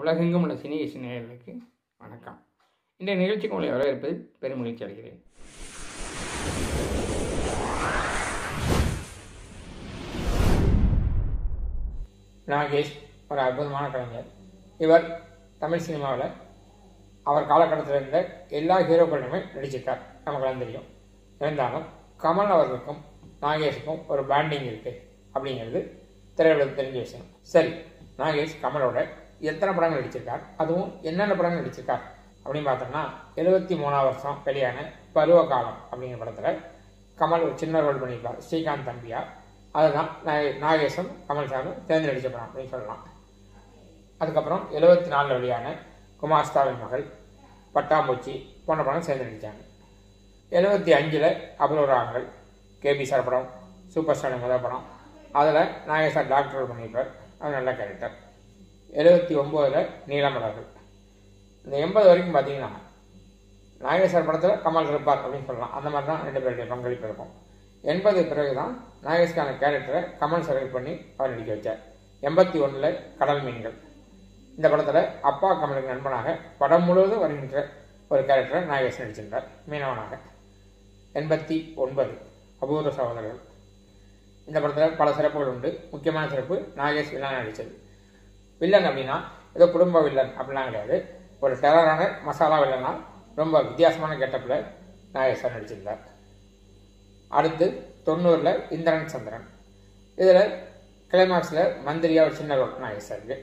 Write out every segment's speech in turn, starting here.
உலகெங்கும் உள்ள சினி இசை நேயர்களுக்கு வணக்கம். இன்றைய நிகழ்ச்சிக்கு உங்களை வரவேற்பதில் பெருமகிழ்ச்சி அடைகிறேன். நாகேஷ் ஒரு அற்புதமான கலைஞர். இவர் தமிழ் சினிமாவில் அவர் காலகட்டத்தில் இருந்த எல்லா ஹீரோக்களுமே நடிச்சிருக்கார். நமக்கு தெரியும். இருந்தாலும் கமல் அவர்களுக்கும் நாகேஷுக்கும் ஒரு பேண்டிங் இருக்குது அப்படிங்கிறது திரையுலகம் தெரிஞ்ச விஷயம். சரி நாகேஷ் கமலோட எத்தனை படங்கள் நடிச்சிருக்கார் அதுவும் என்னென்ன படங்கள் நடிச்சிருக்கார் அப்படின்னு பார்த்தோம்னா எழுபத்தி மூணாவது வருஷம் வெளியான பருவ காலம் அப்படிங்கிற படத்தில் கமல் ஒரு சின்ன ரோல் பண்ணியிருப்பார் ஸ்ரீகாந்த் தம்பியா அதுதான் நா- நாகேஷும் கமல் சாரும் தேர்ந்து நடித்த படம் அப்படின்னு சொல்லலாம். அதுக்கப்புறம் எழுபத்தி நாலில் வெளியான குமாஸ்தாவின் மகள் பட்டாம்பூச்சி போன்ற படம் சேர்ந்து நடித்தாங்க எழுபத்தி அஞ்சில் அபூர்வராங்கள் கேபி சார் படம் சூப்பர் ஸ்டார் முதல் படம். அதில் நாகேஷார் டாக்டர் ரோல் பண்ணியிருப்பார். அது நல்ல கேரக்டர் எழுபத்தி ஒம்போதில் நீலமலர்கள் இந்த எண்பது வரைக்கும் பார்த்தீங்கன்னா நாகேஸ்வரர் படத்தில் கமல் இருப்பார் அப்படின்னு சொல்லலாம். அந்த மாதிரி தான் ரெண்டு பேருடைய பங்களிப்பு இருக்கும். எண்பது பிறகு தான் நாகேஷ்கான கேரக்டரை கமல் செலக்ட் பண்ணி அவர் நடிக்க வச்சார். எண்பத்தி ஒன்றில் கடல் மீன்கள். இந்த படத்தில் அப்பா கமலுக்கு நண்பனாக படம் முழுவதும் வருகின்ற ஒரு கேரக்டரை நாகேஷ் நடிச்சிருந்தார் மீனவனாக. எண்பத்தி ஒன்பது அபூர்வ சகோதரர்கள். இந்த படத்தில் பல சிறப்புகள் உண்டு. முக்கியமான சிறப்பு நாகேஷ் விழா நடித்தது வில்லன் அப்படின்னா ஏதோ குடும்ப வில்லன் அப்படிலாம் கிடையாது. ஒரு டெரரான மசாலா வில்லனா ரொம்ப வித்தியாசமான கெட்டப்பில் நாகேஸ்வர் நடிச்சிருந்தார். அடுத்து தொண்ணூறில் இந்திரன் சந்திரன். இதில் கிளைமாக்ஸில் மந்திரியா ஒரு சின்ன ரோல் நாகேஸ்வருக்கு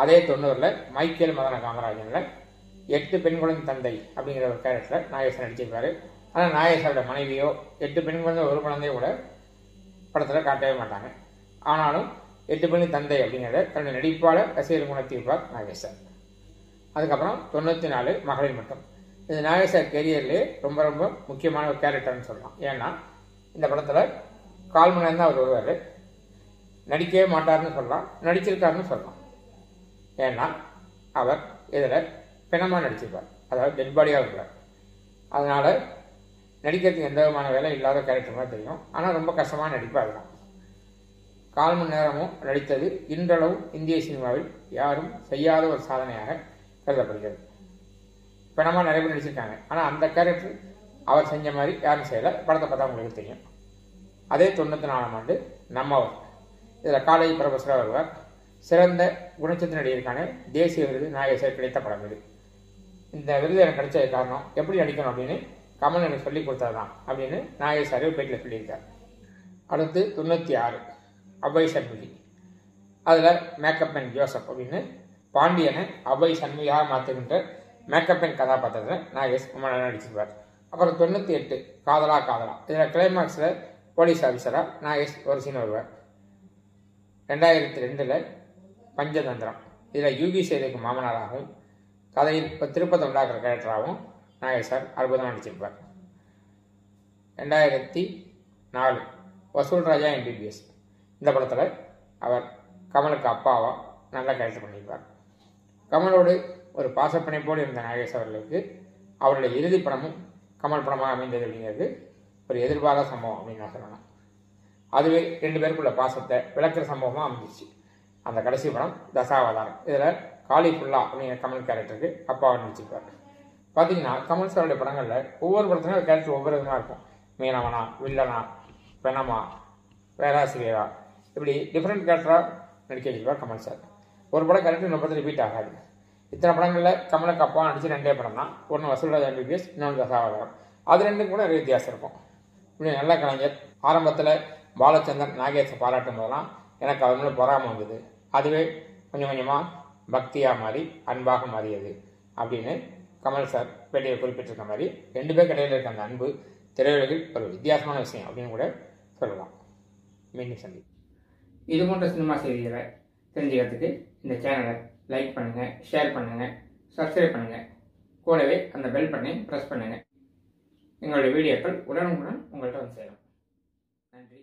அதே தொண்ணூறில் மைக்கேல் மதன காமராஜனில் எட்டு பெண் குழந்தை தந்தை அப்படிங்கிற ஒரு கேரக்டரில் நாகேஸ்வரன் நடிச்சிருப்பார். ஆனால் நாகேஸ்வரோட மனைவியோ எட்டு பெண் குழந்தை ஒரு குழந்தையோ கூட படத்தில் காட்டவே மாட்டாங்க. ஆனாலும் எட்டு மணி தந்தை அப்படிங்கிறத தன்னுடைய நடிப்பாளர் ரசிகர் குணத்தீர்ப்பார் நாகேசர் அதுக்கப்புறம் தொண்ணூற்றி நாலு மகளிர் மட்டும். இது நாகேஸ்வர் கெரியர்லேயே ரொம்ப ரொம்ப முக்கியமான ஒரு கேரக்டர்னு சொல்லலாம். ஏன்னா இந்த படத்தில் கால் மணி நேரம் தான் அவர் வருவார். நடிக்கவே மாட்டார்னு சொல்லலாம். நடிச்சிருக்காருன்னு சொல்லலாம். ஏன்னா அவர் இதில் பிணமாக நடிச்சிருப்பார். அதாவது டெட் பாடியாக இருக்கிறார் அதனால் நடிக்கிறதுக்கு எந்த விதமான வேலை இல்லாத கேரக்டர் மாதிரி தெரியும். ஆனால் ரொம்ப கஷ்டமாக நடிப்பு அதுதான். கால் மணி நேரமும் நடித்தது இன்றளவு இந்திய சினிமாவில் யாரும் செய்யாத ஒரு சாதனையாக கருதப்படுகிறது. பிணமாக நிறைய பேர் நடிச்சிருக்காங்க. ஆனால் அந்த கேரக்டர் அவர் செஞ்ச மாதிரி யாரும் செய்யலை. படத்தை பார்த்தா உங்களுக்கு தெரியும். அதே தொண்ணூற்றி நாலாம் ஆண்டு நம்மவர் இதில் காலேஜ் ப்ரொஃபஸராக வருவார். சிறந்த குணச்சத்திர நடிகருக்கான தேசிய விருது நாகேஸ்வர் கிடைத்த படம் இது. இந்த விருது எனக்கு கிடைச்சது காரணம் எப்படி நடிக்கணும் அப்படின்னு கமல் எனக்கு சொல்லி கொடுத்ததுதான் அப்படின்னு நாகேஸ்வர் பேட்டியில் சொல்லியிருக்கார். அடுத்து தொண்ணூற்றி ஆறு. அபய் சண்முகி. அதில் மேக்கப் மேன் ஜோசப் அப்படின்னு பாண்டியனை அபய் சண்முகியாக மாற்றுகின்ற மேக்கப் மேன் கதாபாத்திரத்தில் நாகேஷ் ரொம்ப நடிச்சிருப்பார். அப்புறம் தொண்ணூற்றி எட்டு காதலா காதலா. இதில் கிளைமாக்ஸில் போலீஸ் ஆஃபீஸராக நாகேஷ் ஒரு சீன் வருவார். ரெண்டாயிரத்தி ரெண்டில் பஞ்சதந்திரம். இதில் யூகி சேதுக்கு மாமனாராகவும் கதையில் இப்போ திருப்பதம் உண்டாக்குற கேரக்டராகவும் நாகேஷ் சார் அற்புதமாக நடிச்சிருப்பார். ரெண்டாயிரத்தி நாலு வசூல் ராஜா எம்பிபிஎஸ் இந்த படத்தில் அவர் கமலுக்கு அப்பாவா நல்ல கேரக்டர் பண்ணியிருப்பார். கமலோடு ஒரு பாசப்பிணைப்போடு இருந்த நாகேஷ் அவர்களுக்கு அவருடைய இறுதி படமும் கமல் படமாக அமைந்தது அப்படிங்கிறது ஒரு எதிர்பாராத சம்பவம் அப்படின்னு நான் சொல்லணும். அதுவே ரெண்டு பேருக்குள்ள பாசத்தை விளக்குற சம்பவமாக அமைஞ்சிச்சு. அந்த கடைசி படம் தசாவதாரம். இதில் காளி ஃபுல்லா அப்படிங்கிற கமல் கேரக்டருக்கு அப்பாவை நடிச்சிருப்பார். பார்த்தீங்கன்னா கமல் சாருடைய படங்களில் ஒவ்வொரு படத்துலையும் கேரக்டர் ஒவ்வொரு விதமாக இருக்கும். மீனவனா வில்லனா பெணமா பேராசிரியரா இப்படி டிஃப்ரெண்ட் கேரக்டராக நடிக்க வச்சிருப்பார் கமல் சார் ஒரு படம் கரெக்டாக இன்னொரு படத்தில் ரிப்பீட் ஆகாது. இத்தனை படங்களில் கமலுக்கு அப்பா நடிச்சு ரெண்டே படம் தான். ஒன்று வசூல்ராஜ் எம்பிபிஎஸ் இன்னொன்று தசாவதாரம் அது ரெண்டும் கூட நிறைய வித்தியாசம் இருக்கும். இப்படி நல்ல கலைஞர். ஆரம்பத்தில் பாலச்சந்தர் நாகேஷை பாராட்டும் போதெல்லாம் எனக்கு அவர் மேலே பொறாமல் வந்தது. அதுவே கொஞ்சம் கொஞ்சமாக பக்தியாக மாறி அன்பாக மாறியது அப்படின்னு கமல் சார் பேட்டியில் குறிப்பிட்டிருக்க மாதிரி ரெண்டு பேர் கடையில் இருக்க அந்த அன்பு திரையுலகில் ஒரு வித்தியாசமான விஷயம் அப்படின்னு கூட சொல்லலாம். மீண்டும் சந்தி இது போன்ற சினிமா செய்திகளை தெரிஞ்சுக்கிறதுக்கு இந்த சேனலை லைக் பண்ணுங்கள் ஷேர் பண்ணுங்கள் சப்ஸ்கிரைப் பண்ணுங்கள் கூடவே அந்த பெல் பண்ணி ப்ரெஸ் பண்ணுங்கள் எங்களுடைய வீடியோக்கள் உடனுக்குடன் உங்கள்கிட்ட வந்து சேரும். நன்றி.